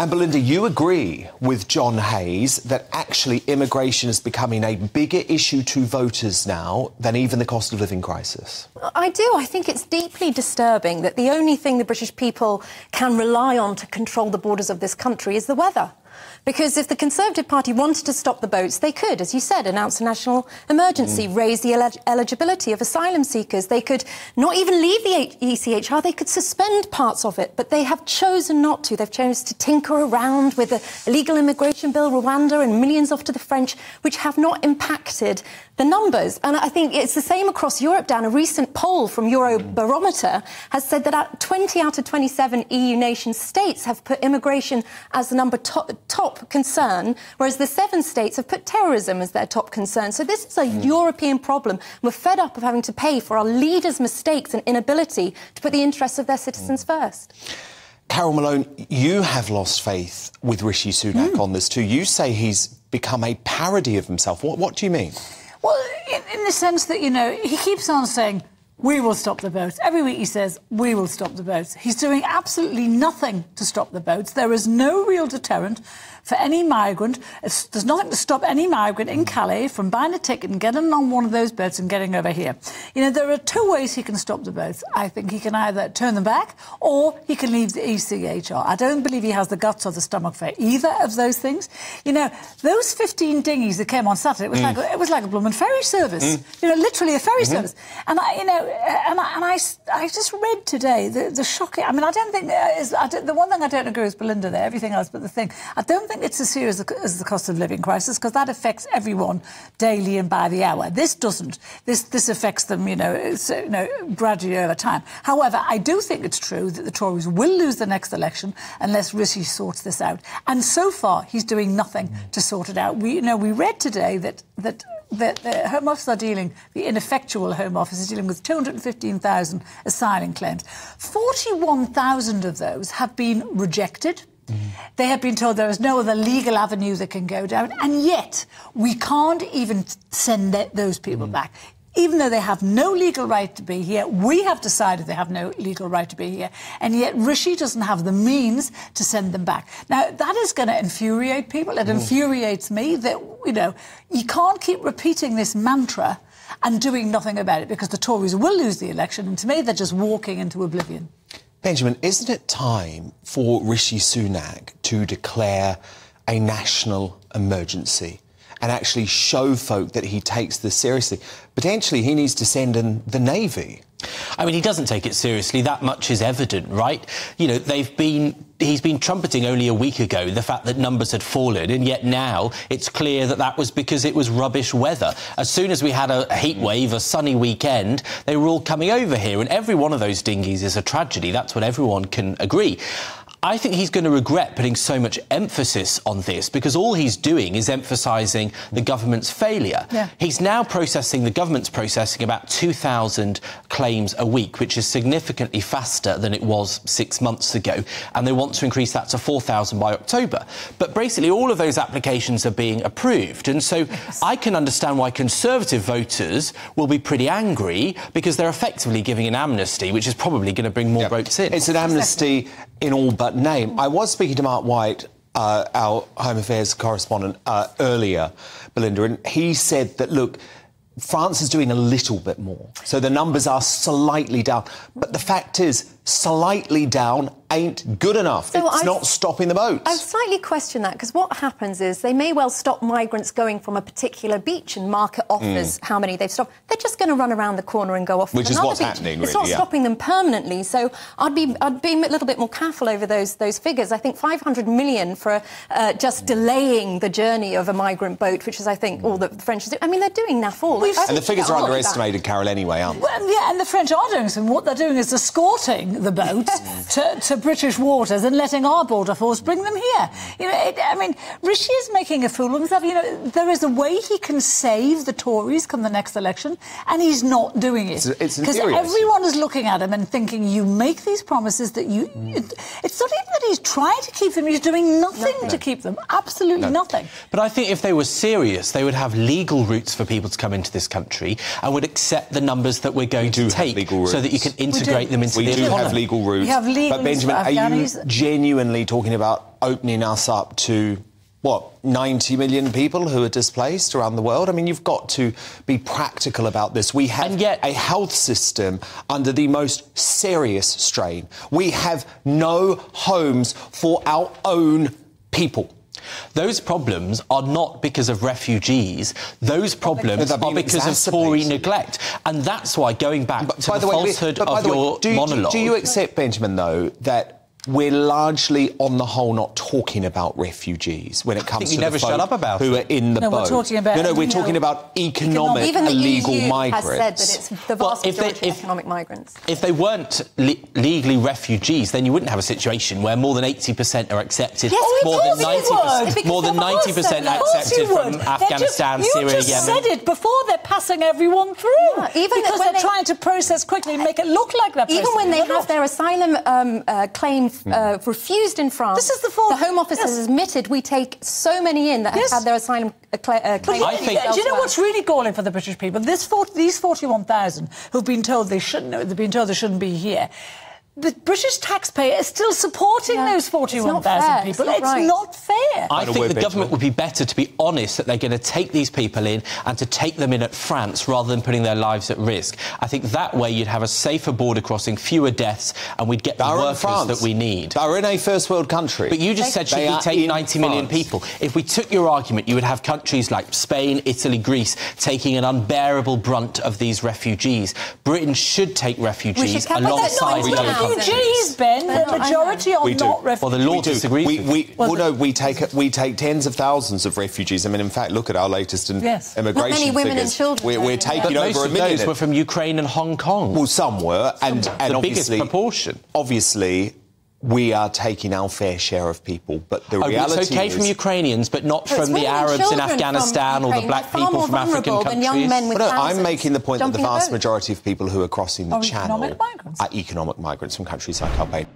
And Belinda, you agree with John Hayes that actually immigration is becoming a bigger issue to voters now than even the cost of living crisis? I do. I think it's deeply disturbing that the only thing the British people can rely on to control the borders of this country is the weather. Because if the Conservative Party wanted to stop the boats, they could, as you said, announce a national emergency, mm. raise the el eligibility of asylum seekers. They could not even leave the ECHR, they could suspend parts of it. But they have chosen not to. They've chosen to tinker around with the illegal immigration bill, Rwanda, and millions off to the French, which have not impacted the numbers. And I think it's the same across Europe, Dan. A recent poll from Eurobarometer has said that 20 out of 27 EU nation states have put immigration as the number top, top concern, whereas the seven states have put terrorism as their top concern. So this is a mm. European problem. We're fed up of having to pay for our leaders' mistakes and inability to put the interests of their citizens mm. first. Carole Malone, you have lost faith with Rishi Sunak mm. on this too. You say he's become a parody of himself. What, what do you mean? Well, in, in the sense that, you know, he keeps on saying, we will stop the boats. Every week he says, we will stop the boats. He's doing absolutely nothing to stop the boats. There is no real deterrent for any migrant. It's, there's nothing to stop any migrant in Calais from buying a ticket and getting on one of those boats and getting over here. You know, there are two ways he can stop the boats. I think he can either turn them back or he can leave the ECHR. I don't believe he has the guts or the stomach for either of those things. You know, those 15 dinghies that came on Saturday, it was, mm. like, it was like a blooming ferry service. Mm. You know, literally a ferry mm -hmm. service. And I, you know, and I, and I, I just read today the, the shocking. I mean, I don't think uh, is, I the one thing I don't agree with Belinda there. Everything else, but the thing I don't think it's as serious as the cost of living crisis because that affects everyone daily and by the hour. This doesn't. This this affects them, you know, you know, gradually over time. However, I do think it's true that the Tories will lose the next election unless Rishi sorts this out. And so far, he's doing nothing mm. to sort it out. We, you know, we read today that that the, the, Home Office are dealing, the ineffectual Home Office is dealing with 215,000 asylum claims. 41,000 of those have been rejected. Mm. They have been told there is no other legal avenue that can go down, and yet we can't even send those people mm. back even though they have no legal right to be here, we have decided they have no legal right to be here, and yet Rishi doesn't have the means to send them back. Now, that is going to infuriate people. It mm. infuriates me that, you know, you can't keep repeating this mantra and doing nothing about it because the Tories will lose the election, and to me, they're just walking into oblivion. Benjamin, isn't it time for Rishi Sunak to declare a national emergency? and actually show folk that he takes this seriously. Potentially, he needs to send in the Navy. I mean, he doesn't take it seriously. That much is evident, right? You know, they've been he's been trumpeting only a week ago the fact that numbers had fallen, and yet now it's clear that that was because it was rubbish weather. As soon as we had a heat wave, a sunny weekend, they were all coming over here, and every one of those dinghies is a tragedy. That's what everyone can agree. I think he's going to regret putting so much emphasis on this because all he's doing is emphasising the government's failure. Yeah. He's now processing, the government's processing about 2,000 claims a week, which is significantly faster than it was six months ago. And they want to increase that to 4,000 by October. But basically, all of those applications are being approved. And so yes. I can understand why Conservative voters will be pretty angry because they're effectively giving an amnesty, which is probably going to bring more votes in. It's an amnesty in all but name. I was speaking to Mark White, uh, our Home Affairs correspondent, uh, earlier, Belinda, and he said that, look, France is doing a little bit more. So the numbers are slightly down. But the fact is, slightly down ain't good enough. So it's I've, not stopping the boats. I slightly question that because what happens is they may well stop migrants going from a particular beach and market offers mm. how many they've stopped. They're just going to run around the corner and go off. Which is what's beach. happening. It's really, not yeah. stopping them permanently. So I'd be I'd be a little bit more careful over those those figures. I think 500 million for uh, just delaying the journey of a migrant boat, which is I think all that the French do. I mean, they're doing now all. And the figures are underestimated, Carole, anyway, aren't they? Well, yeah, and the French are doing some. What they're doing is escorting the boats to, to, British waters and letting our border force bring them here. You know, it, I mean, Rishi is making a fool of himself. You know, there is a way he can save the Tories come the next election, and he's not doing it. Because everyone is looking at him and thinking, you make these promises that you. Mm. It, it's not even that he's trying to keep them. He's doing nothing, to keep them. Absolutely nothing. But I think if they were serious, they would have legal routes for people to come into this country and would accept the numbers that we're going do to take legal so that you can integrate them into We the economy. Have legal routes. We have legal but Benjamin, are you genuinely talking about opening us up to what 90 million people who are displaced around the world? I mean, you've got to be practical about this. We have And yet- a health system under the most serious strain. We have no homes for our own people. Those problems are not because of refugees. Those problems They're because of Tory neglect. And that's why, going back But to by the, the way, falsehood of way, your do, monologue... do you accept, Benjamin, though, that we're largely, on the whole, not talking about refugees when it comes think to you never the folk shut up about who it. are in the No, we're boat? talking about- no, no, we're no. talking about economic, Even the illegal EU migrants. has said that it's the Well, vast if they- majority if- of economic migrants. If they weren't le- legally refugees, then you wouldn't have a situation where more than 80% are accepted, Yes, of more course than 90%, would. Because more than of course 90% they would. Of course accepted you from would. They're Afghanistan, just, Syria, you just Yemen. said it before they're passing everyone through. Yeah, even because they're they- trying to process quickly and make it look like they're Even when they have their asylum um, uh, claim uh, refused in France, This is the fault- Home Office yes. has admitted we take so many in that Yes. have had their asylum uh, cla- uh, claim. I think- do you know what's really galling for the British people? This 40, these 41,000 who've been told they shouldn't, they've been told they shouldn't be here. The British taxpayer is still supporting Yeah. those 41,000 people. It's not right. not fair. I think the government would be better to be honest that they're going to take these people in and to take them in at France rather than putting their lives at risk. I think that way you'd have a safer border crossing, fewer deaths, and we'd get the They're in workers France. that we need. They're in a first world country. But you just said should They we are take 90 million France. people? If we took your argument, you would have countries like Spain, Italy, Greece taking an unbearable brunt of these refugees. Britain should take refugees cap- but they're not alongside We the don't other have countries. refugees, Ben. The majority are We do. not refugees. Well, the law We disagrees We, we, well, Well, no, we take we take tens of thousands of refugees. I mean, in fact, look at our latest in Yes. immigration Not many women and children, We're, we're though, yeah. taking But over most a of those were from Ukraine and Hong Kong. well, some were, and and the biggest obviously, proportion. Obviously, we are taking our fair share of people, but the Oh, reality it's okay is, from Ukrainians, but not It's from the Arabs in Afghanistan or the black people from African countries. young men with Well, no, I'm making the point that the vast majority of people who are crossing the Are channel economic are economic migrants from countries like Albania.